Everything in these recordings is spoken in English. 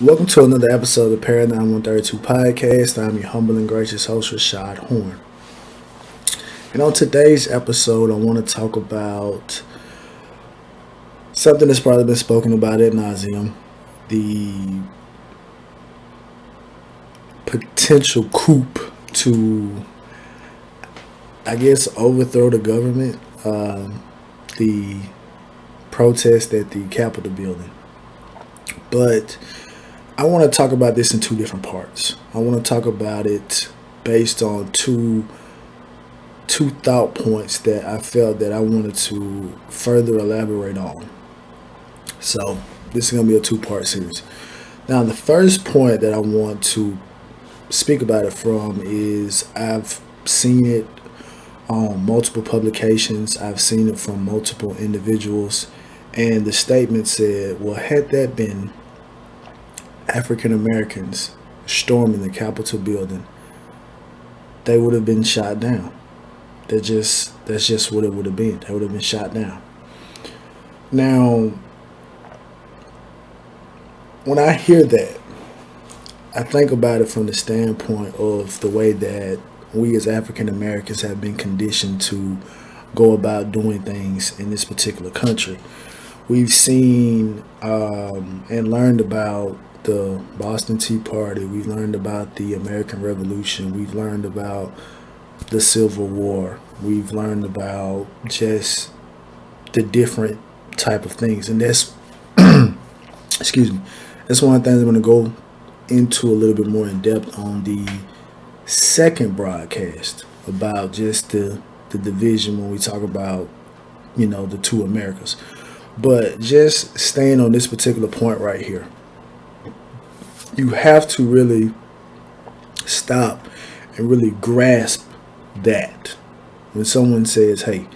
Welcome to another episode of the Paradigm 132 podcast. I'm your humble and gracious host, Rashad Horn. And on today's episode, I want to talk about something that's probably been spoken about at nauseum the potential coup to, I guess, overthrow the government. Um, the protest at the Capitol building. But I want to talk about this in two different parts. I want to talk about it based on two two thought points that I felt that I wanted to further elaborate on. So this is going to be a two-part series. Now, the first point that I want to speak about it from is I've seen it on multiple publications. I've seen it from multiple individuals. And the statement said, well, had that been African Americans storming the Capitol building, they would have been shot down. That just that's just what it would have been. They would have been shot down. Now, when I hear that, I think about it from the standpoint of the way that we as African Americans have been conditioned to go about doing things in this particular country. We've seen um, and learned about the Boston Tea Party. We've learned about the American Revolution. We've learned about the Civil War. We've learned about just the different type of things. And that's, excuse me, that's one of the things I'm going to go into a little bit more in depth on the second broadcast about just the, the division when we talk about, you know, the two Americas. But just staying on this particular point right here you have to really stop and really grasp that when someone says, hey,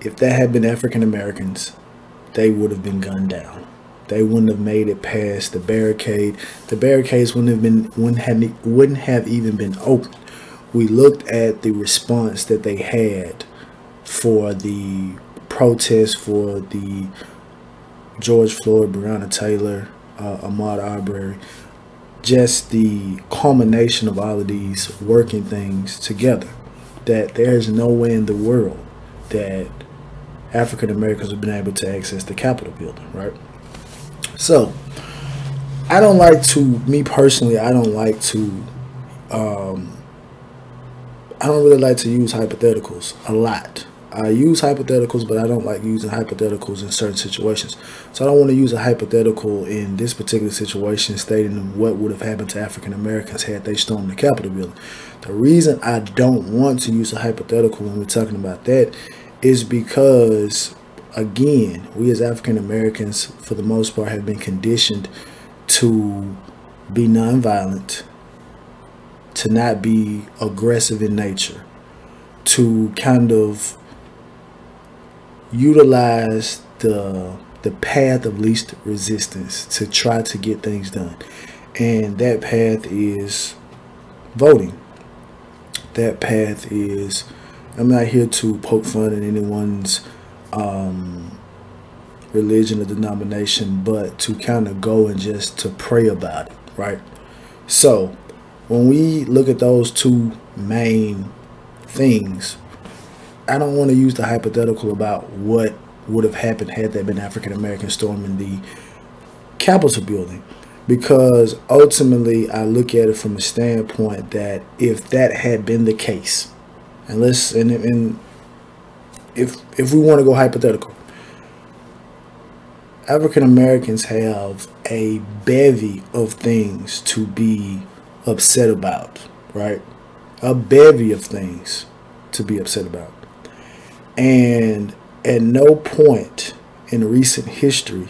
if that had been African Americans, they would have been gunned down. They wouldn't have made it past the barricade. The barricades wouldn't have been wouldn't have wouldn't have even been open. We looked at the response that they had for the protest for the George Floyd, Breonna Taylor, uh, Ahmaud Arbery, just the culmination of all of these working things together. That there's no way in the world that African Americans have been able to access the Capitol building, right? So, I don't like to, me personally, I don't like to, um, I don't really like to use hypotheticals a lot I use hypotheticals, but I don't like using hypotheticals in certain situations. So I don't want to use a hypothetical in this particular situation stating what would have happened to African Americans had they stormed the Capitol building. The reason I don't want to use a hypothetical when we're talking about that is because, again, we as African Americans, for the most part, have been conditioned to be nonviolent, to not be aggressive in nature, to kind of utilize the the path of least resistance to try to get things done. And that path is voting. That path is I'm not here to poke fun at anyone's um, religion or denomination, but to kind of go and just to pray about it, right? So when we look at those two main things, I don't want to use the hypothetical about what would have happened had there been African American storming the Capitol building because ultimately I look at it from a standpoint that if that had been the case, and let's and, and if if we want to go hypothetical, African Americans have a bevy of things to be upset about, right? A bevy of things to be upset about. And at no point in recent history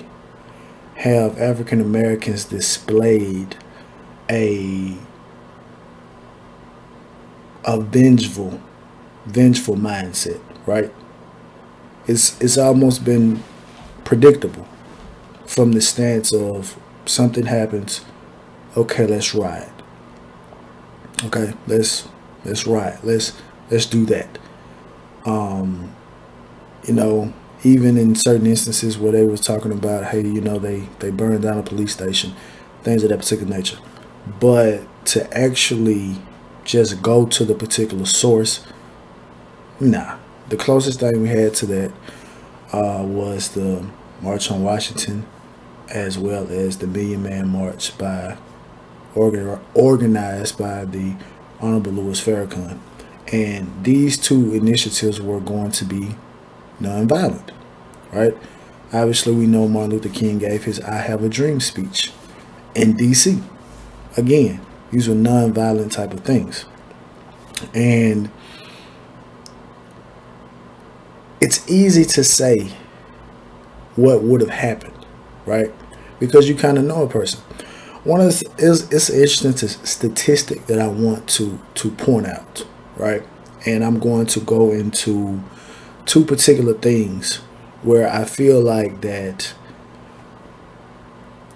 have African Americans displayed a a vengeful vengeful mindset, right? It's it's almost been predictable from the stance of something happens, okay, let's ride. Okay, let's let's ride. Let's let's do that. Um, you know, even in certain instances where they was talking about, hey, you know, they they burned down a police station, things of that particular nature. But to actually just go to the particular source, nah. The closest thing we had to that uh, was the March on Washington, as well as the Million Man March by organized by the Honorable Louis Farrakhan. And these two initiatives were going to be nonviolent, right? Obviously, we know Martin Luther King gave his I Have a Dream speech in D.C. Again, these were nonviolent type of things. And it's easy to say what would have happened, right? Because you kind of know a person. One of the, it's, it's interesting statistic that I want to to point out, right? And I'm going to go into two particular things where I feel like that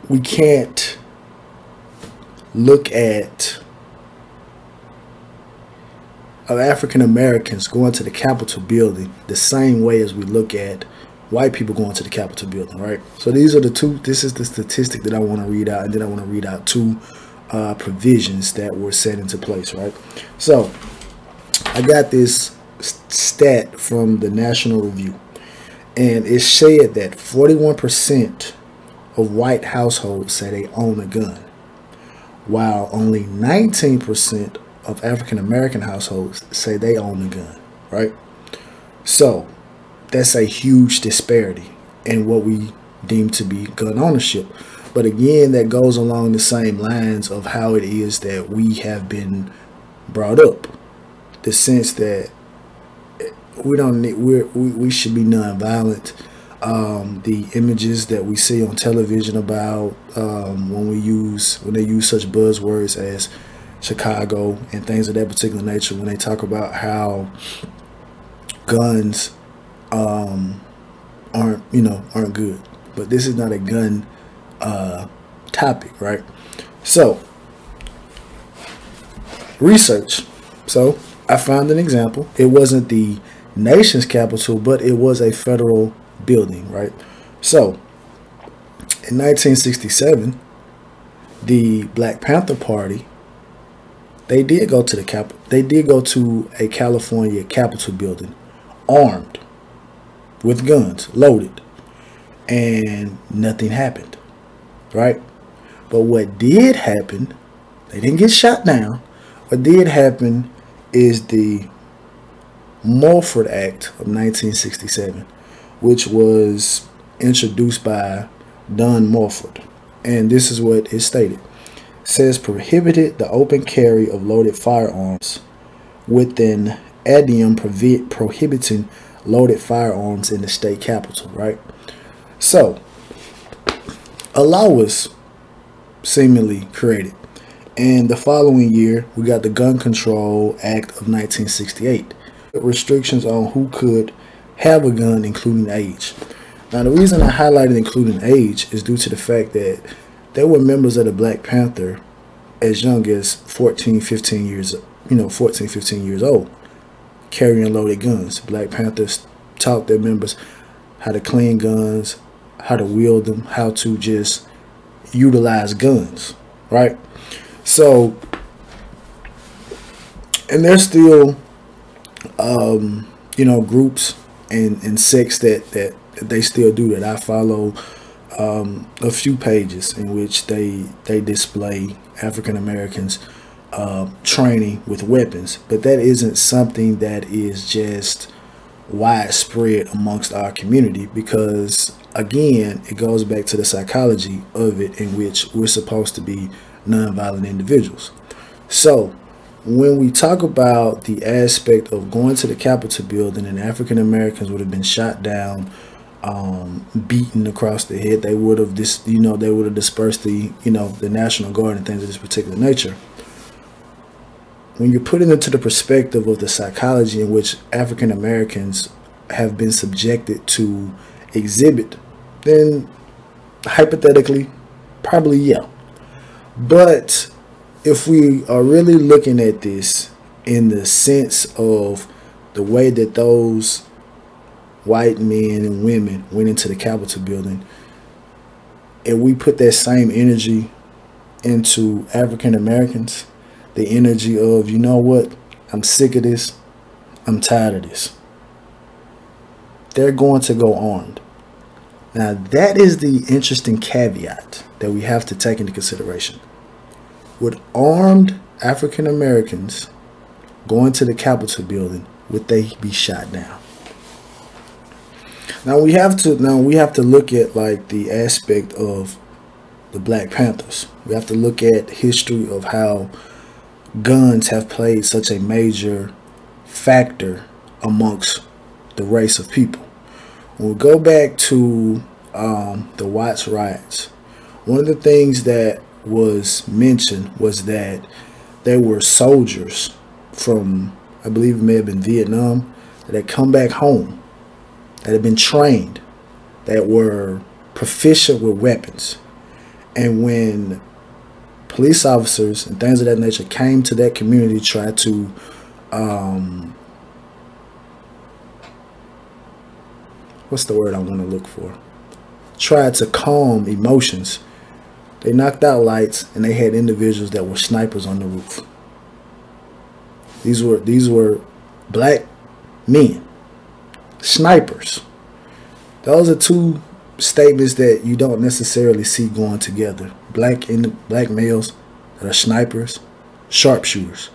we can't look at African Americans going to the Capitol building the same way as we look at white people going to the Capitol building, right? So these are the two, this is the statistic that I want to read out, and then I want to read out two uh, provisions that were set into place, right? So I got this stat from the National Review, and it said that 41% of white households say they own a gun, while only 19% of African American households say they own a gun, right? So that's a huge disparity in what we deem to be gun ownership. But again, that goes along the same lines of how it is that we have been brought up. The sense that we don't need we're, we we should be nonviolent. Um, the images that we see on television about um, when we use when they use such buzzwords as Chicago and things of that particular nature when they talk about how guns um, aren't you know aren't good. But this is not a gun uh, topic right? So research. So I found an example it wasn't the nation's capital, but it was a federal building, right? So, in 1967, the Black Panther Party, they did go to the cap. They did go to a California Capitol building, armed, with guns, loaded, and nothing happened, right? But what did happen, they didn't get shot down. What did happen is the Mulford Act of 1967, which was introduced by Don Mulford. And this is what it stated. It says prohibited the open carry of loaded firearms within adium prohibiting loaded firearms in the state capital, right? So, a law was seemingly created. And the following year, we got the Gun Control Act of 1968 restrictions on who could have a gun, including age. Now, the reason I highlighted including age is due to the fact that there were members of the Black Panther as young as 14, 15 years, you know, 14, 15 years old, carrying loaded guns. Black Panthers taught their members how to clean guns, how to wield them, how to just utilize guns, right? So, and they're still um, you know, groups and, and sects that, that they still do that. I follow um, a few pages in which they they display African Americans uh, training with weapons, but that isn't something that is just widespread amongst our community because again it goes back to the psychology of it in which we're supposed to be nonviolent individuals so when we talk about the aspect of going to the Capitol building and African Americans would have been shot down, um, beaten across the head, they would have this, you know, they would have dispersed the, you know, the National Guard and things of this particular nature. When you put it into the perspective of the psychology in which African Americans have been subjected to exhibit, then hypothetically, probably yeah. But if we are really looking at this in the sense of the way that those white men and women went into the Capitol building, and we put that same energy into African Americans, the energy of, you know what, I'm sick of this, I'm tired of this. They're going to go armed. Now, that is the interesting caveat that we have to take into consideration. Would armed African Americans going to the Capitol building, would they be shot down? Now we have to now we have to look at like the aspect of the Black Panthers. We have to look at history of how guns have played such a major factor amongst the race of people. When we go back to um, the Watts riots, one of the things that was mentioned was that there were soldiers from, I believe it may have been Vietnam, that had come back home, that had been trained, that were proficient with weapons. And when police officers and things of that nature came to that community, tried to um, what's the word I want to look for? Tried to calm emotions. They knocked out lights and they had individuals that were snipers on the roof. These were these were black men, snipers. Those are two statements that you don't necessarily see going together. Black in black males that are snipers, sharpshooters.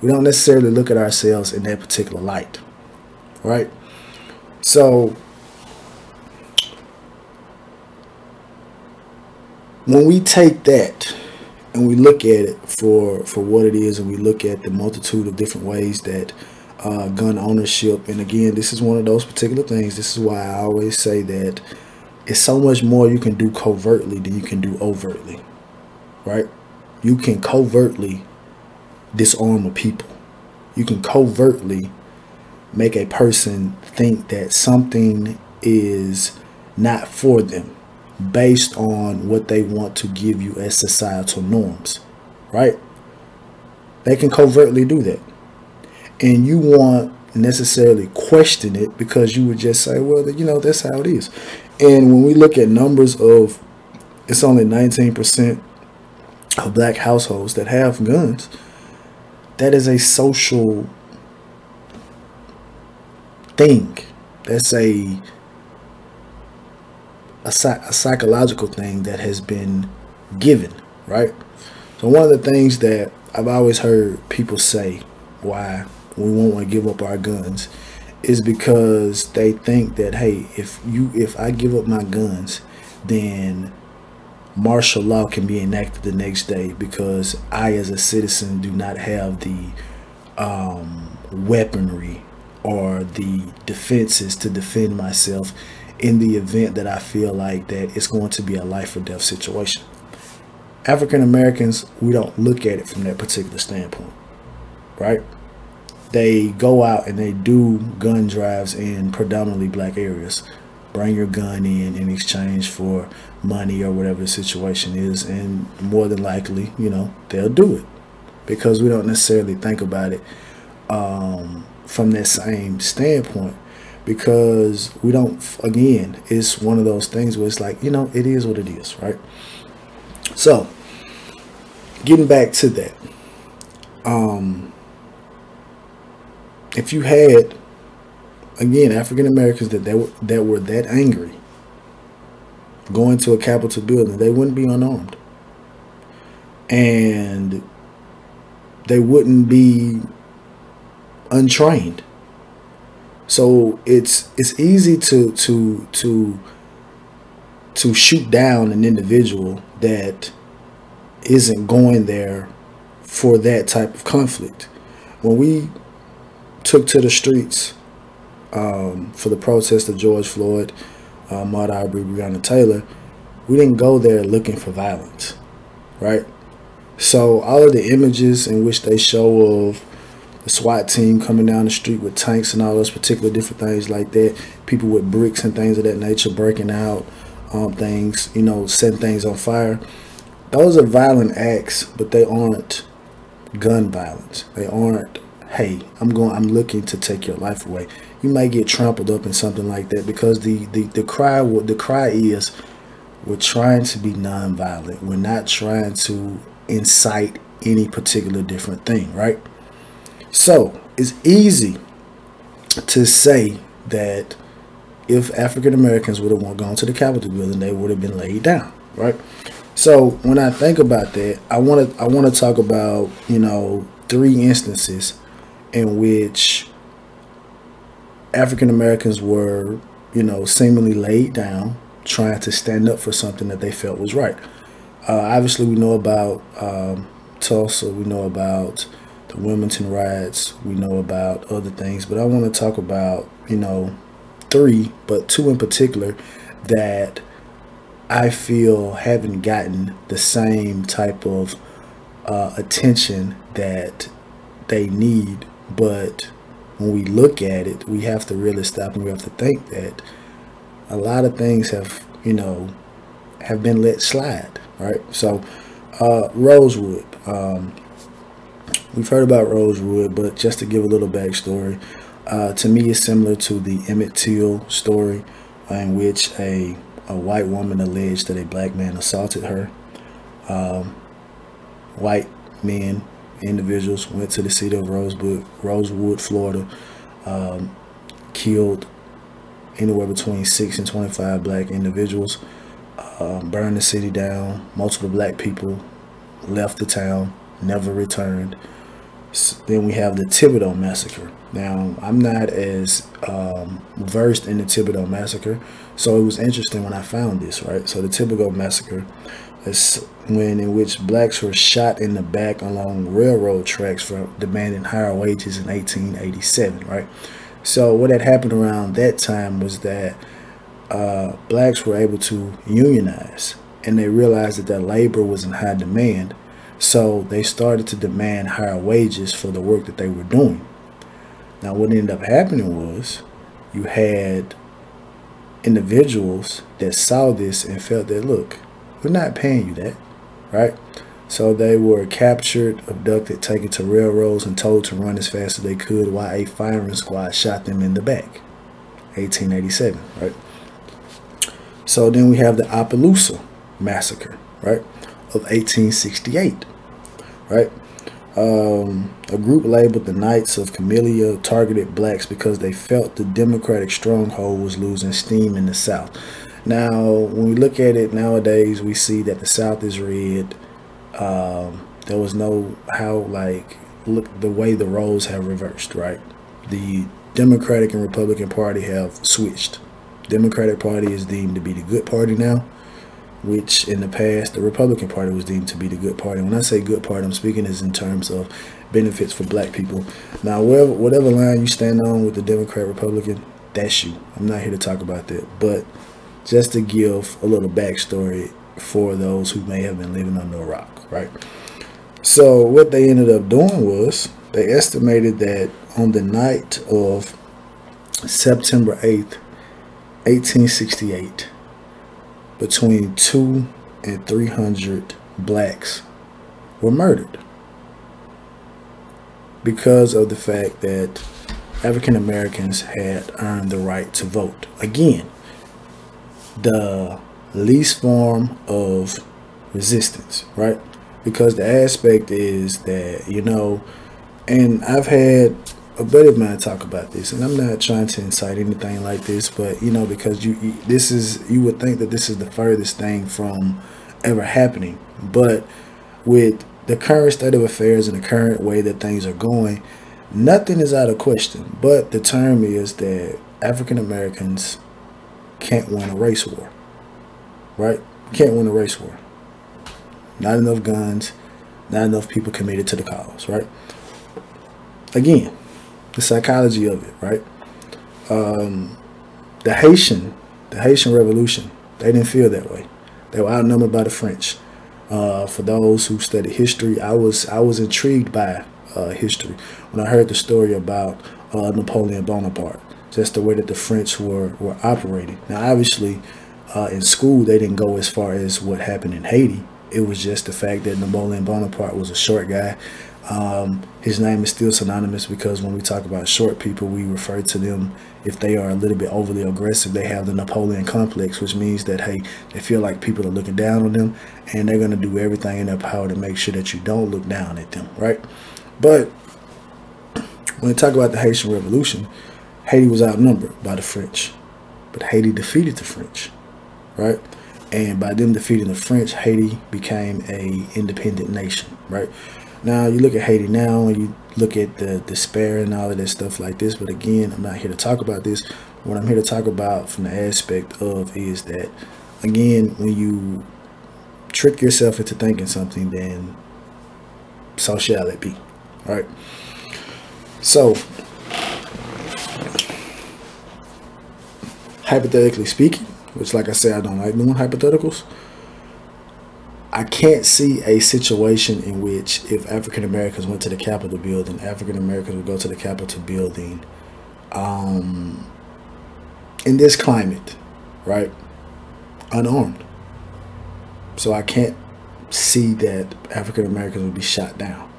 We don't necessarily look at ourselves in that particular light, right? So when we take that and we look at it for for what it is and we look at the multitude of different ways that uh, gun ownership and again this is one of those particular things this is why i always say that it's so much more you can do covertly than you can do overtly right? You can covertly disarm a people. You can covertly make a person think that something is not for them based on what they want to give you as societal norms, right? They can covertly do that. And you want necessarily question it because you would just say, well, you know, that's how it is. And when we look at numbers of, it's only 19% of black households that have guns, that is a social thing. That's a a, a psychological thing that has been given, right? So one of the things that I've always heard people say why we won't want to give up our guns is because they think that hey, if you if I give up my guns, then martial law can be enacted the next day because I as a citizen do not have the um, weaponry or the defenses to defend myself in the event that I feel like that it's going to be a life or death situation. African Americans, we don't look at it from that particular standpoint, right? They go out and they do gun drives in predominantly black areas. Bring your gun in in exchange for money or whatever the situation is, and more than likely, you know, they'll do it because we don't necessarily think about it um, from that same standpoint because we don't again it's one of those things where it's like you know it is what it is right? So getting back to that um if you had again african americans that that were, that were that angry going to a capitol building they wouldn't be unarmed. And they wouldn't be untrained so it's it's easy to to to to shoot down an individual that isn't going there for that type of conflict. When we took to the streets um, for the protest of George Floyd, uh, Ahmaud Arbery, Breonna Taylor, we didn't go there looking for violence, right? So all of the images in which they show of the SWAT team coming down the street with tanks and all those particular different things like that. People with bricks and things of that nature breaking out um, things, you know, setting things on fire. Those are violent acts, but they aren't gun violence. They aren't hey, I'm going, I'm looking to take your life away. You might get trampled up in something like that because the the the cry the cry is we're trying to be nonviolent. We're not trying to incite any particular different thing, right? So it's easy to say that if African Americans would have gone to the Capitol building, they would have been laid down, right? So when I think about that, I want to I want to talk about you know three instances in which African Americans were you know seemingly laid down trying to stand up for something that they felt was right. Uh, obviously, we know about um, Tulsa, we know about the Wilmington riots, we know about other things, but I want to talk about you know three, but two in particular that I feel haven't gotten the same type of uh, attention that they need. But when we look at it, we have to really stop and we have to think that a lot of things have, you know, have been let slide, right? So, uh, Rosewood. Um, we've heard about Rosewood, but just to give a little backstory, uh, to me, it's similar to the Emmett Till story, in which a a white woman alleged that a black man assaulted her. Um, white men, individuals, went to the city of Rosewood, Rosewood, Florida, um, killed anywhere between six and 25 black individuals, um, burned the city down. Multiple black people left the town, never returned. Then we have the Thibodaux massacre. Now, I'm not as um, versed in the Thibodaux massacre, so it was interesting when I found this, right? So the Thibodaux massacre is when in which blacks were shot in the back along railroad tracks for demanding higher wages in 1887, right? So what had happened around that time was that uh, blacks were able to unionize and they realized that their labor was in high demand. So they started to demand higher wages for the work that they were doing. Now, what ended up happening was you had individuals that saw this and felt that, look, we're not paying you that, right? So they were captured, abducted, taken to railroads, and told to run as fast as they could while a firing squad shot them in the back. 1887, right? So then we have the Opelousas massacre, right, of 1868, right? Um, a group labeled the Knights of Camelia targeted blacks because they felt the Democratic stronghold was losing steam in the South. Now, when we look at it nowadays, we see that the South is red. Um, there was no how like look the way the roles have reversed, right? The Democratic and Republican Party have switched. Democratic Party is deemed to be the good party now which in the past the Republican Party was deemed to be the good party. When I say good party, I'm speaking is in terms of benefits for black people. Now, whatever, whatever line you stand on with the Democrat Republican, that's you. I'm not here to talk about that, but just to give a little backstory for those who may have been living under a rock, right? So what they ended up doing was they estimated that on the night of September 8th, 1868, between two and 300 blacks were murdered because of the fact that African Americans had earned the right to vote. Again, the least form of resistance, right? Because the aspect is that, you know, and I've had a buddy of mine talk about this, and I'm not trying to incite anything like this, but you know, because you, you this is you would think that this is the furthest thing from ever happening, but with the current state of affairs and the current way that things are going, nothing is out of question. But the term is that African Americans can't win a race war, right? Can't win a race war. Not enough guns, not enough people committed to the cause, right? Again, the psychology of it, right? Um, the Haitian, the Haitian Revolution, they didn't feel that way. They were outnumbered by the French. Uh, for those who study history, I was I was intrigued by uh, history when I heard the story about uh, Napoleon Bonaparte, just the way that the French were were operating. Now, obviously, uh, in school they didn't go as far as what happened in Haiti. It was just the fact that Napoleon Bonaparte was a short guy Um, his name is still synonymous because when we talk about short people, we refer to them if they are a little bit overly aggressive. They have the Napoleon complex, which means that hey, they feel like people are looking down on them, and they're gonna do everything in their power to make sure that you don't look down at them, right? But when we talk about the Haitian Revolution, Haiti was outnumbered by the French, but Haiti defeated the French, right? And by them defeating the French, Haiti became a independent nation, right? Now you look at Haiti now, and you look at the despair and all of that stuff like this. But again, I'm not here to talk about this. What I'm here to talk about from the aspect of is that, again, when you trick yourself into thinking something, then so shall it be. All right. So, hypothetically speaking, which, like I said, I don't like doing hypotheticals. I can't see a situation in which if African Americans went to the Capitol building, African Americans would go to the Capitol building um, in this climate, right? Unarmed. So I can't see that African Americans would be shot down.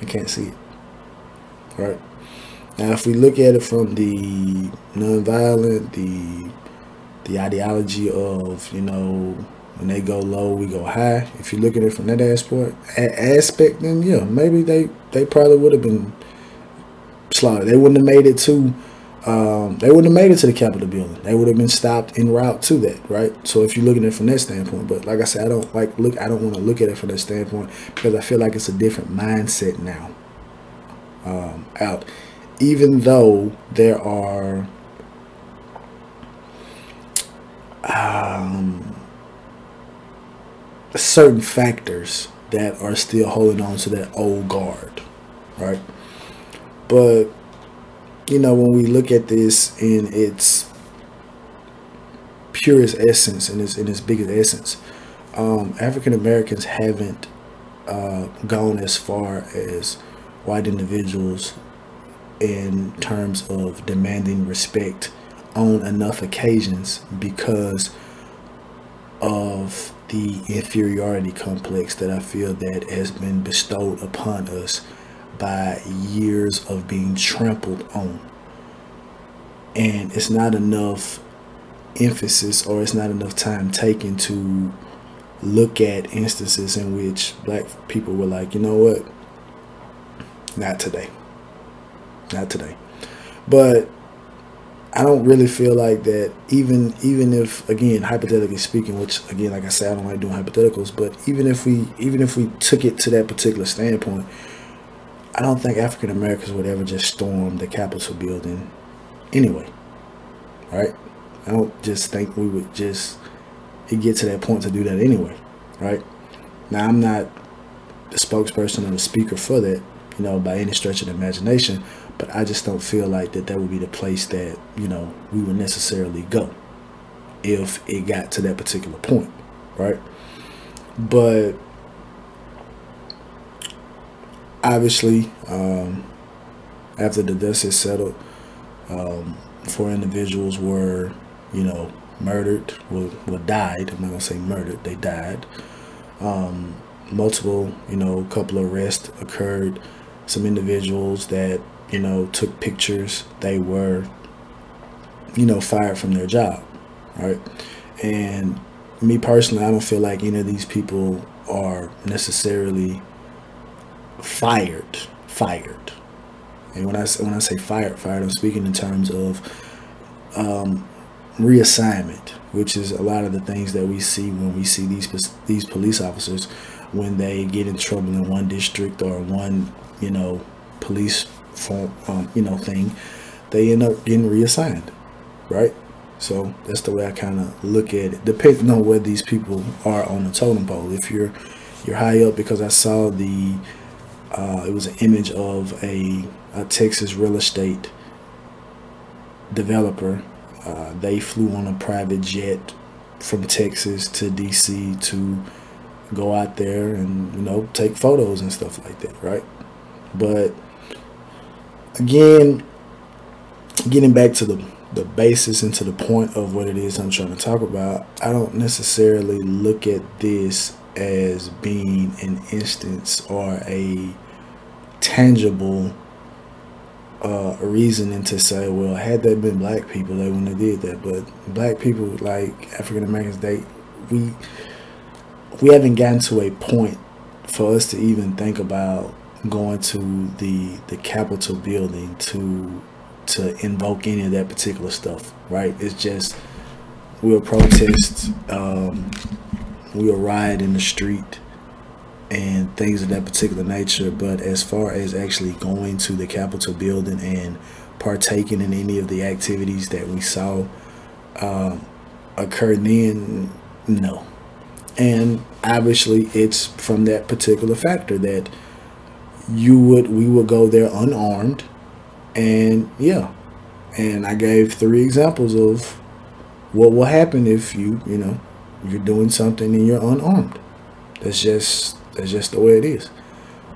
I can't see it. Right? Now if we look at it from the nonviolent, the the ideology of, you know, when they go low, we go high. If you look at it from that aspect, aspect, then yeah, maybe they they probably would have been slaughtered. They wouldn't have made it to. Um, they wouldn't have made it to the Capitol building. They would have been stopped en route to that, right? So if you're looking at it from that standpoint, but like I said, I don't like look. I don't want to look at it from that standpoint because I feel like it's a different mindset now. Um, out, even though there are. Um, certain factors that are still holding on to that old guard, right? But you know, when we look at this in its purest essence, in its in its biggest essence, um, African Americans haven't uh, gone as far as white individuals in terms of demanding respect on enough occasions because of the inferiority complex that I feel that has been bestowed upon us by years of being trampled on. And it's not enough emphasis or it's not enough time taken to look at instances in which black people were like, you know what? Not today. Not today. But I don't really feel like that even even if again hypothetically speaking, which again like I said I don't like doing hypotheticals, but even if we even if we took it to that particular standpoint, I don't think African Americans would ever just storm the Capitol building anyway. Right? I don't just think we would just get to that point to do that anyway. Right? Now I'm not the spokesperson or the speaker for that, you know, by any stretch of the imagination. But I just don't feel like that that would be the place that, you know, we would necessarily go if it got to that particular point, right? But obviously, um, after the dust is settled, um, four individuals were, you know, murdered, well, well died. I'm not gonna say murdered; they died. Um, multiple, you know, couple of arrests occurred. Some individuals that you know, took pictures, they were, you know, fired from their job, right? And me personally, I don't feel like any of these people are necessarily fired, fired. And when I when I say fired, fired, I'm speaking in terms of um, reassignment, which is a lot of the things that we see when we see these these police officers when they get in trouble in one district or one, you know, police um, you know, thing, they end up getting reassigned, right? So that's the way I kind of look at it, depending on where these people are on the totem pole. If you're you're high up, because I saw the uh, it was an image of a, a Texas real estate developer. Uh, they flew on a private jet from Texas to DC to go out there and you know take photos and stuff like that, right? But again, getting back to the the basis and to the point of what it is I'm trying to talk about, I don't necessarily look at this as being an instance or a tangible uh, reasoning to say, well, had there been black people, they wouldn't have did that. But black people, like African Americans, they we we haven't gotten to a point for us to even think about going to the the Capitol building to to invoke any of that particular stuff, right? It's just we'll protest, um, we'll riot in the street, and things of that particular nature. But as far as actually going to the Capitol building and partaking in any of the activities that we saw um, occur then, no. And obviously, it's from that particular factor that you would we would go there unarmed, and yeah, and I gave three examples of what will happen if you you know you're doing something and you're unarmed. That's just that's just the way it is.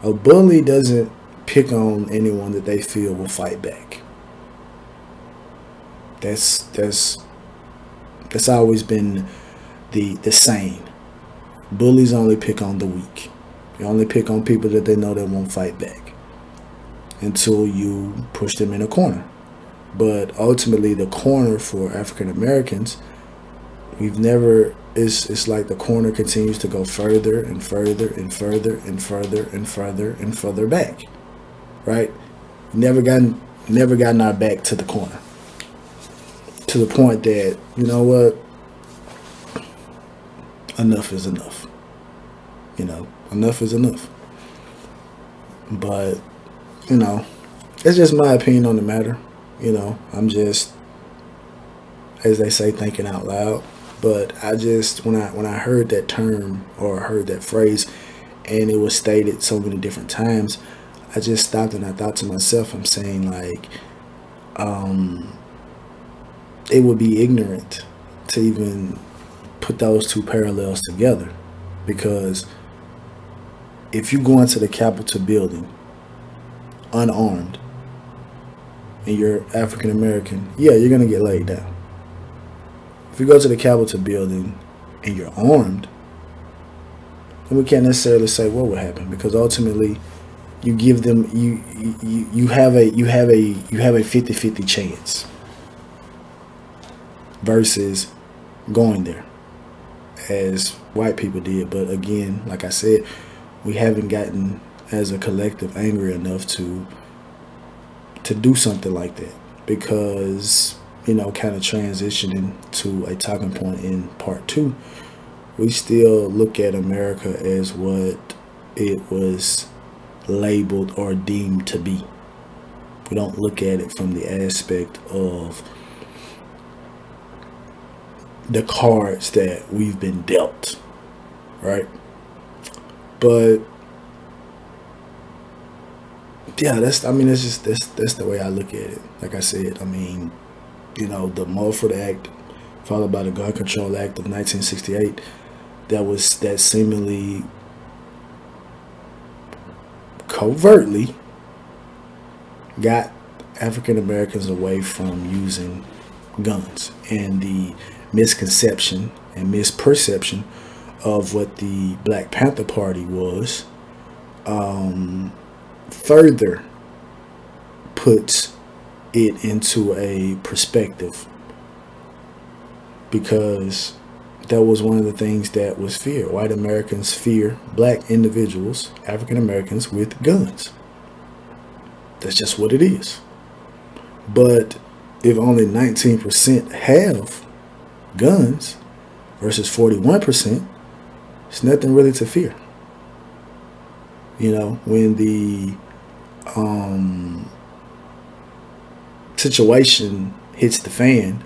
A bully doesn't pick on anyone that they feel will fight back. That's that's that's always been the the same Bullies only pick on the weak. They only pick on people that they know that won't fight back until you push them in a corner. But ultimately, the corner for African Americans, we've never it's it's like the corner continues to go further and further and further and further and further and further back. Right? Never gotten never gotten our back to the corner. To the point that, you know what? Enough is enough. You know, enough is enough. But, you know, it's just my opinion on the matter. You know, I'm just as they say, thinking out loud. But I just when I when I heard that term or heard that phrase and it was stated so many different times, I just stopped and I thought to myself, I'm saying like um it would be ignorant to even put those two parallels together because if you go into the Capitol building unarmed and you're African American, yeah, you're gonna get laid down. If you go to the Capitol building and you're armed, then we can't necessarily say what would happen because ultimately you give them you you, you have a you have a you have a 50-50 chance versus going there as white people did but again like i said we haven't gotten as a collective angry enough to to do something like that because you know, kind of transitioning to a talking point in part two, we still look at America as what it was labeled or deemed to be. We don't look at it from the aspect of the cards that we've been dealt, right? But yeah, that's I mean that's just that's that's the way I look at it. Like I said, I mean you know, the Mulford Act, followed by the Gun Control Act of 1968, that was that seemingly covertly got African Americans away from using guns and the misconception and misperception of what the Black Panther Party was um, further puts it into a perspective because that was one of the things that was fear. White Americans fear black individuals, African Americans, with guns. That's just what it is. But if only 19% have guns versus 41%, it's nothing really to fear. You know, when the um, situation hits the fan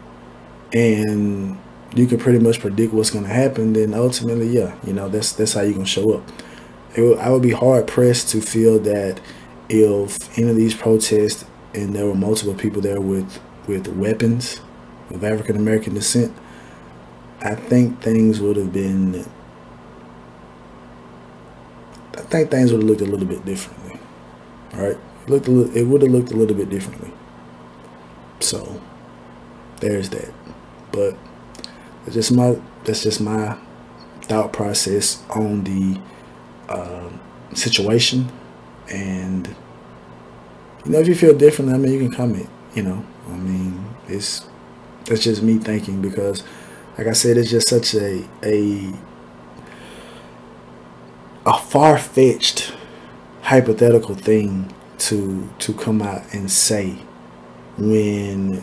and you can pretty much predict what's going to happen, then ultimately, yeah, you know, that's that's how you're going to show up. Will, I would be hard pressed to feel that if any of these protests and there were multiple people there with with weapons of African American descent, I think things would have been. I think things would have looked a little bit differently. All right, it looked a little, it would have looked a little bit differently. So there's that. But it's just my that's just my thought process on the um, situation. And you know, if you feel different, I mean, you can comment. You know, I mean, it's that's just me thinking because, like I said, it's just such a a a far fetched hypothetical thing to to come out and say when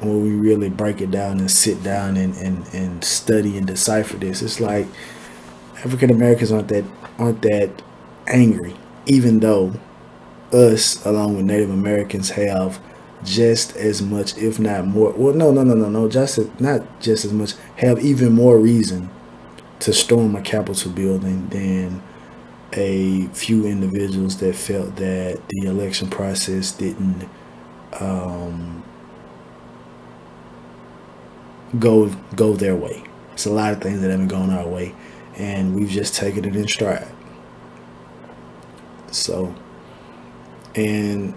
when we really break it down and sit down and, and, and study and decipher this. It's like African Americans aren't that aren't that angry, even though us, along with Native Americans, have just as much, if not more. Well, no, no, no, no, no. Just not just as much. Have even more reason to storm a Capitol building than a few individuals that felt that the election process didn't um, go go their way. It's a lot of things that haven't gone our way, and we've just taken it in stride. So, and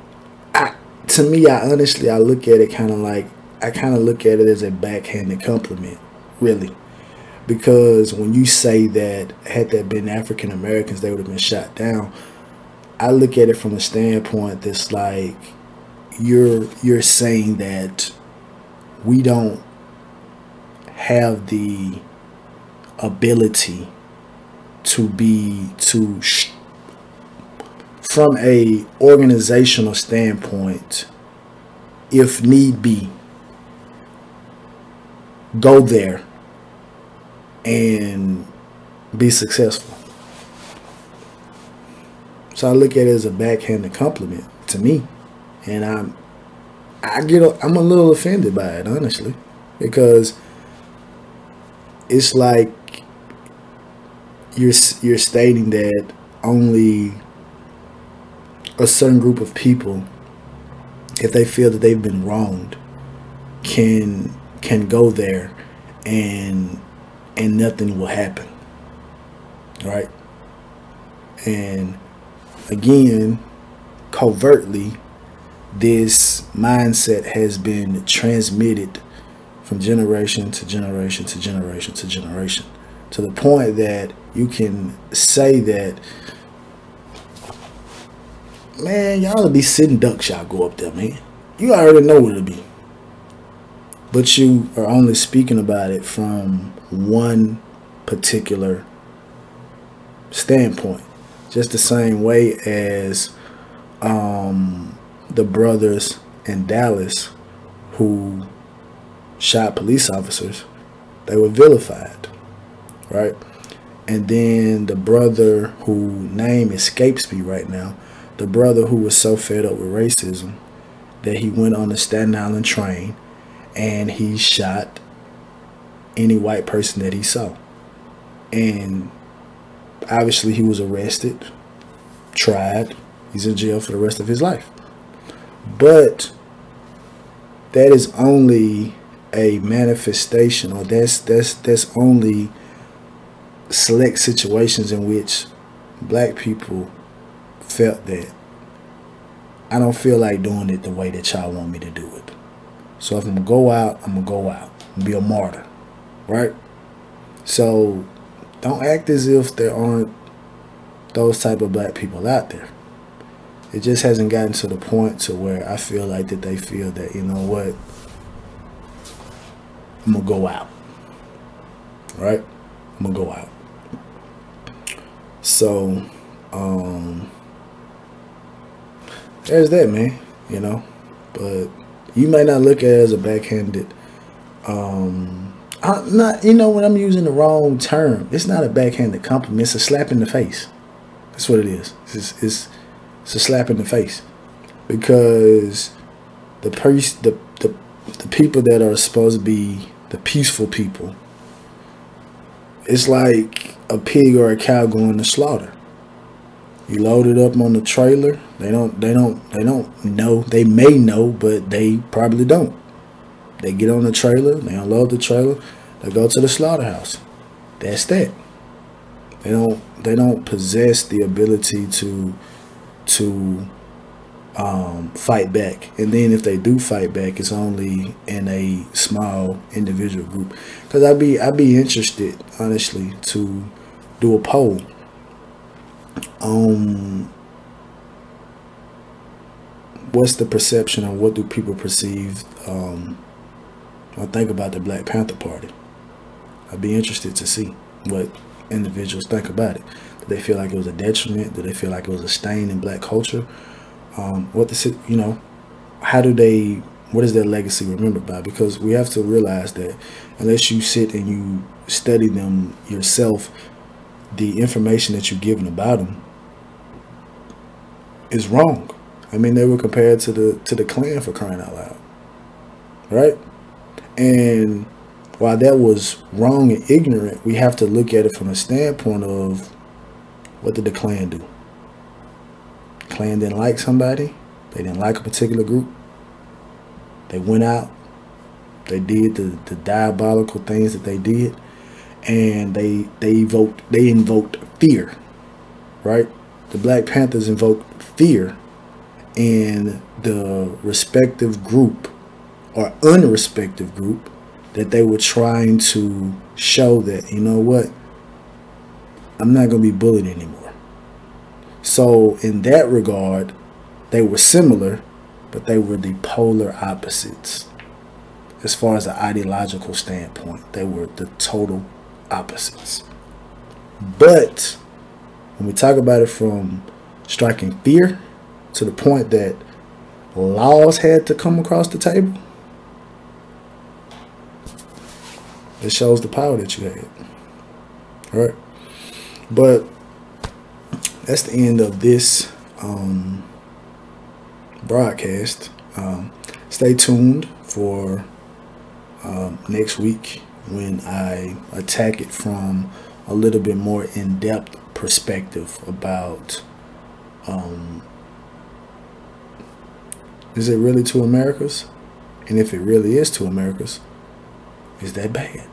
I, to me, I honestly, I look at it kind of like I kind of look at it as a backhanded compliment, really, because when you say that had there been African Americans, they would have been shot down. I look at it from a standpoint that's like you're you're saying that we don't have the ability to be to from a organizational standpoint if need be go there and be successful. So i look at it as a backhanded compliment to me. And i'm i get i'm a little offended by it honestly. Because it's like you're you're stating that only a certain group of people if they feel that they've been wronged can can go there and and nothing will happen right? And again covertly this mindset has been transmitted from generation to generation to generation to generation to the point that you can say that man y'all be sitting ducks y'all go up there man. You already know what it'll be but you are only speaking about it from one particular standpoint just the same way as um, the brothers in dallas who shot police officers, they were vilified, right? And then the brother who name escapes me right now, the brother who was so fed up with racism that he went on the Staten Island train and he shot any white person that he saw. And obviously he was arrested, tried, he's in jail for the rest of his life. But that is only a manifestation or that's that's that's only select situations in which black people felt that I don't feel like doing it the way that y'all want me to do it. So if I'm gonna go out, I'm gonna go out and be a martyr. Right? So don't act as if there aren't those type of black people out there. It just hasn't gotten to the point to where I feel like that they feel that, you know what, I'm gonna go out. Right? I'm gonna go out. So, um, there's that, man. You know, but you might not look at it as a backhanded. Um, I'm not. You know, when I'm using the wrong term, it's not a backhanded compliment. It's a slap in the face. That's what it is. It's it's, it's a slap in the face because the priest, the the the people that are supposed to be the peaceful people. It's like a pig or a cow going to slaughter. You load it up on the trailer. They don't they don't they don't know. They may know, but they probably don't. They get on the trailer, they unload the trailer, they go to the slaughterhouse. That's that. They don't they don't possess the ability to to um, fight back. And then if they do fight back, it's only in a small individual group. Because I'd be I'd be interested, honestly, to do a poll on what's the perception or what do people perceive um, or think about the Black Panther Party. I'd be interested to see what individuals think about it. Do they feel like it was a detriment? Do they feel like it was a stain in black culture? Um, what the you know, how do they? What is their legacy remembered by? Because we have to realize that unless you sit and you study them yourself, the information that you're given about them is wrong. I mean, they were compared to the to the Klan for crying out loud, right? And while that was wrong and ignorant, we have to look at it from a standpoint of what did the Klan do? Klan didn't like somebody. They didn't like a particular group. They went out. They did the, the diabolical things that they did. And they they evoked they invoked fear. Right? The Black Panthers invoked fear in the respective group or unrespective group that they were trying to show that, you know what, I'm not going to be bullied anymore. So, in that regard, they were similar, but they were the polar opposites. As far as the ideological standpoint, they were the total opposites. But when we talk about it from striking fear to the point that laws had to come across the table, It shows the power that you had. All right. But that's the end of this um, broadcast. Um, stay tuned for um, next week when I attack it from a little bit more in depth perspective about um, is it really two Americas? And if it really is two Americas, is that bad?